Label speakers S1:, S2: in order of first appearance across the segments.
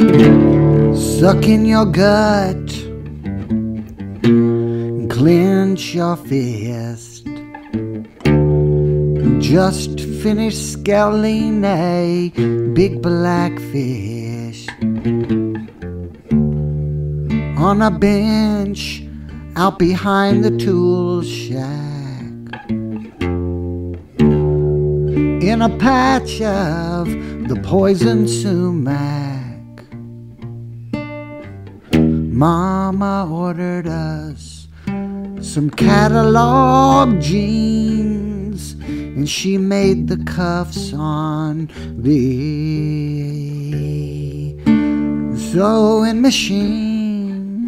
S1: Suck in your gut, clench your fist. Just finished scaling a big black fish on a bench out behind the tool shack in a patch of the poison sumac. Mama ordered us some catalog jeans, and she made the cuffs on the sewing machine.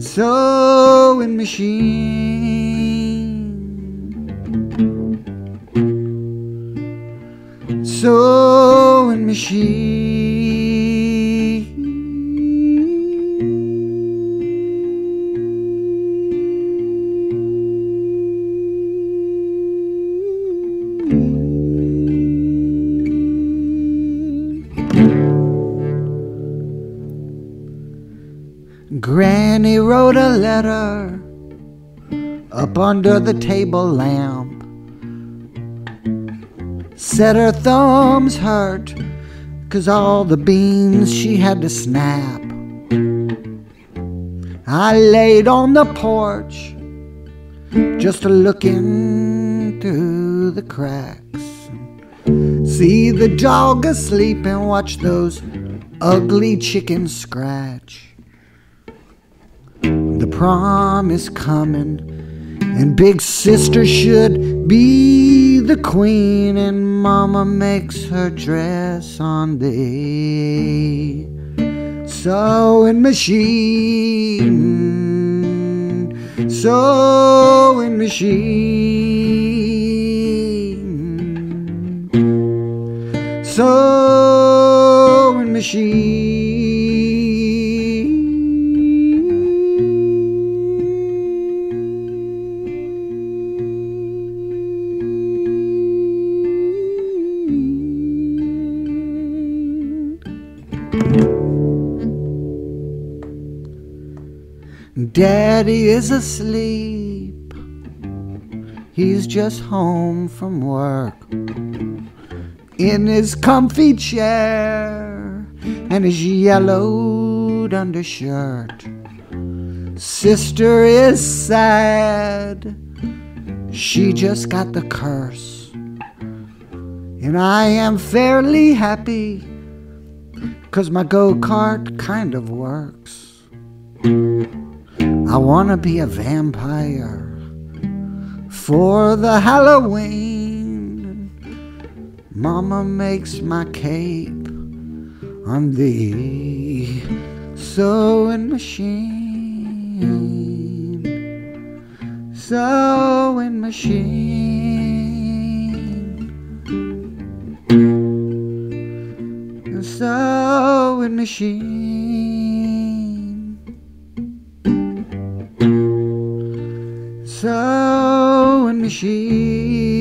S1: Sewing machine. Sewing machine. Granny wrote a letter up under the table lamp. Said her thumbs hurt, cause all the beans she had to snap. I laid on the porch, just a looking through the cracks. See the dog asleep and watch those ugly chickens scratch. The prom is coming, and big sister should be the queen, and mama makes her dress on the sewing machine, sewing machine, sewing machine. Daddy is asleep. He's just home from work in his comfy chair and his yellowed undershirt. Sister is sad. She just got the curse. And I am fairly happy cause my go kart kind of works. I wanna be a vampire for the Halloween. Mama makes my cape on the sewing machine. Sewing machine. Sewing machine. sewing machine.